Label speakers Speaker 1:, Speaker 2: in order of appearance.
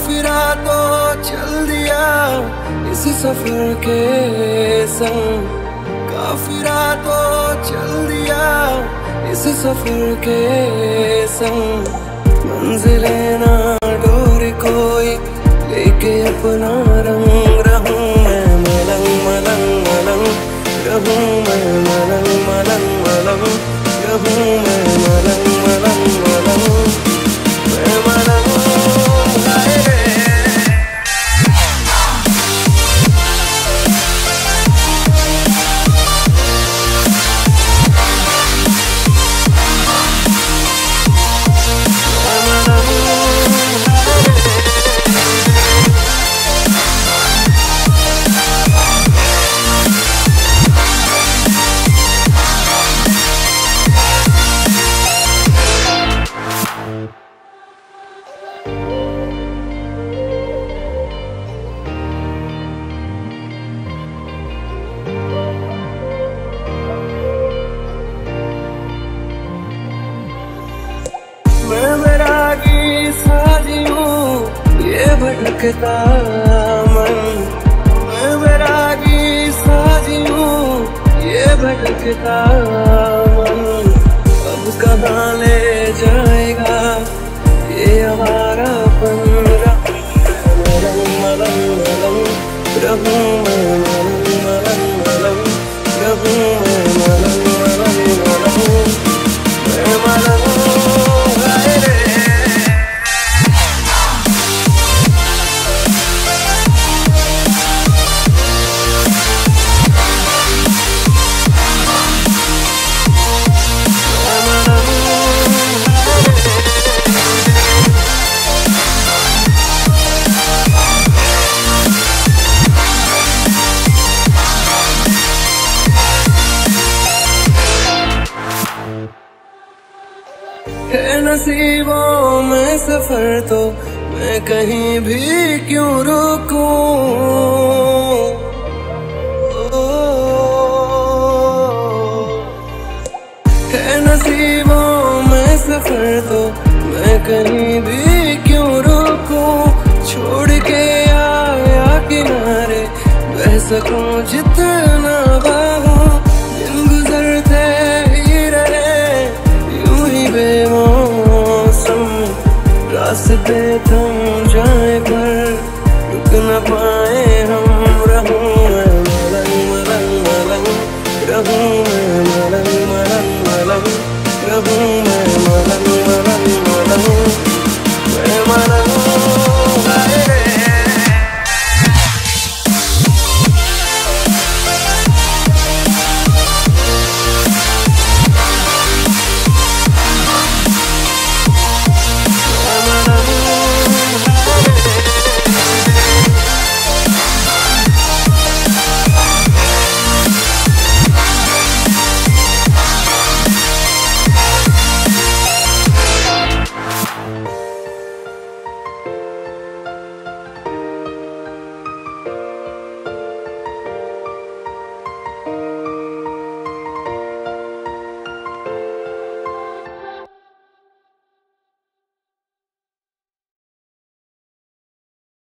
Speaker 1: काफिरा तो चल दिया इस सफ़र के संग। काफिरा तो चल दिया इस सफ़र के संग। मंजिल ना डोर कोई, लेके अपना भटकता मन। मैं बैरागी साजी हूँ ये भटकता मन। अब कहाँ ले है नसीबों में सफ़र तो मैं कहीं भी क्यों रुकूं? है नसीबों में सफ़र तो मैं कहीं भी क्यों रुकूं? छोड़ के आया किनारे, बह सकूँ जितना बाहूं